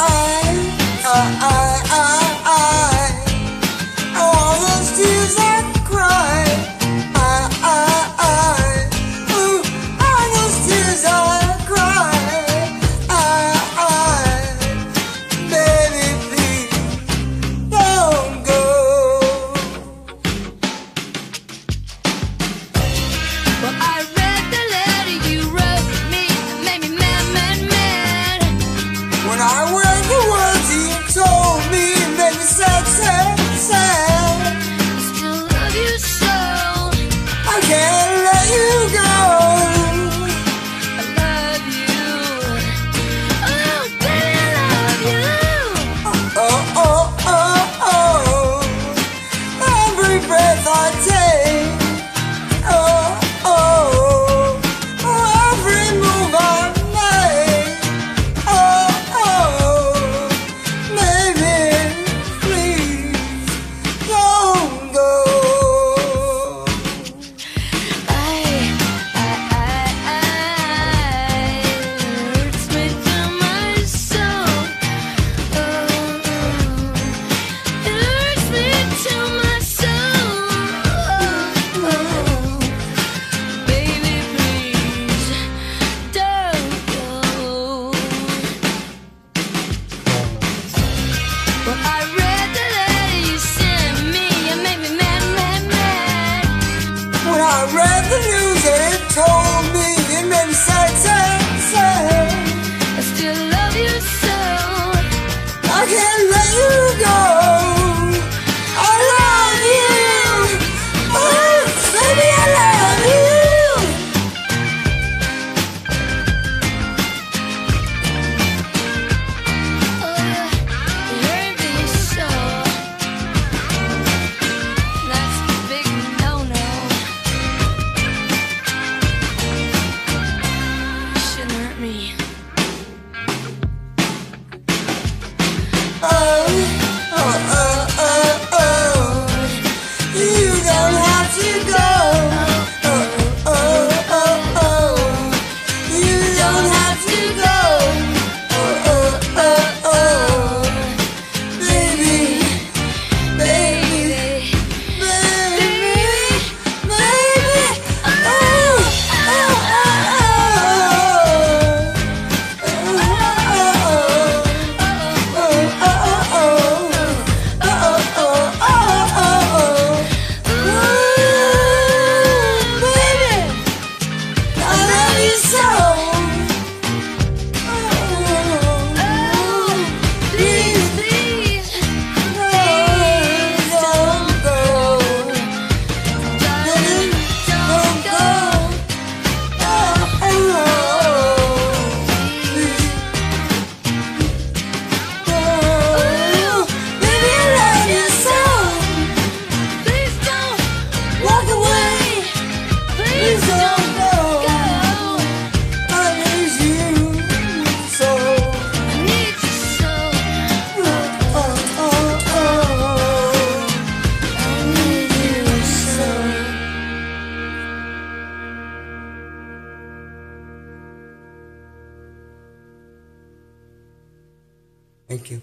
on, on. I read the news and it told Thank you.